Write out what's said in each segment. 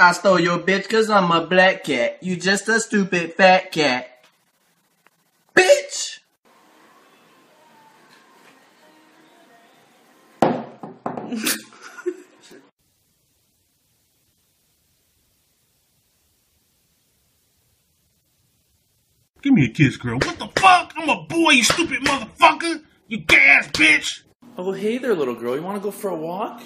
I stole your bitch cause I'm a black cat. You just a stupid fat cat. Bitch! Give me a kiss, girl. What the fuck? I'm a boy, you stupid motherfucker! You gay ass bitch! Oh, hey there, little girl. You want to go for a walk?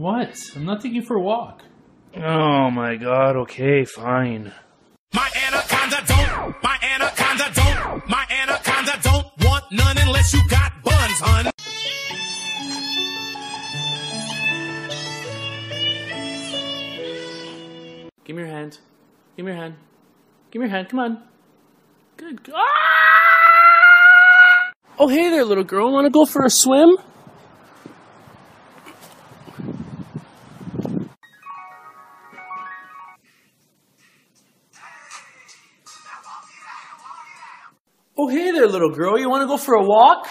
What? I'm not taking you for a walk. Oh my god, okay, fine. My anaconda don't, my anaconda don't, my anaconda don't want none unless you got buns, hun. Give me your hand. Give me your hand. Give me your hand. Come on. Good. Ah! Oh, hey there, little girl. Want to go for a swim? Oh, hey there, little girl. You want to go for a walk?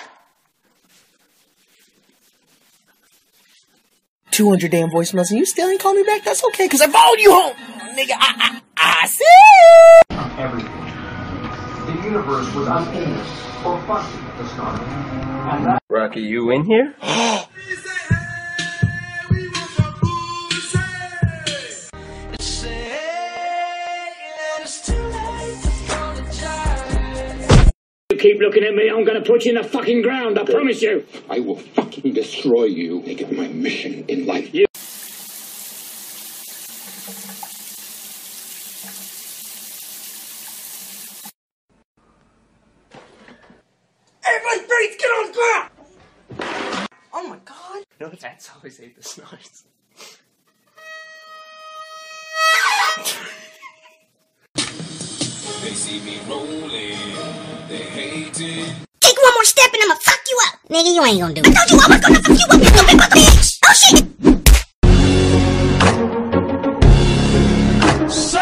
200 damn voicemails and you still ain't call me back? That's okay, cause I followed you home! Nigga, I, I, I see! everything. The universe was unfinished or fussy at the start. And that Rocky, you in here? You keep looking at me, I'm gonna put you in the fucking ground, I promise you. I will fucking destroy you. Make it my mission in life. Every face get on fire! Oh my god! No, that's always hate this noise. They see me rolling, they hate it. Take one more step and I'ma fuck you up. Nigga, you ain't gonna do it. I told you I was gonna fuck you up, you stupid mother bitch. Oh shit. Oh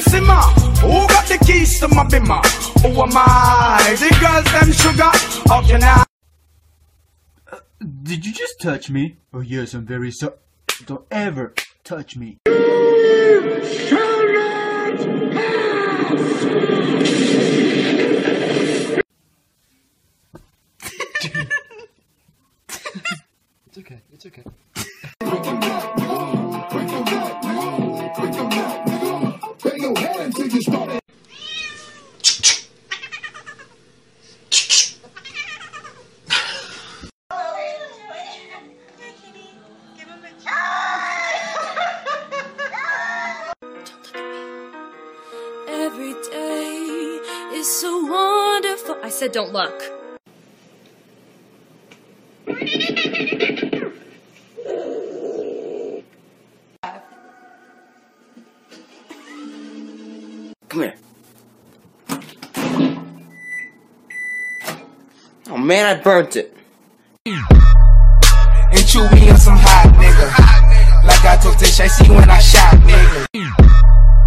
Sim who got the keys to my bimmer? Who am I? The girls them sugar. How can I? Did you just touch me? Oh yes, I'm very so. Don't ever touch me. It's Every day is so wonderful. I said, don't look. Come here. Oh man, I burnt it. And chew me on some hot nigga. Like I told Tish, I see when I shot nigga.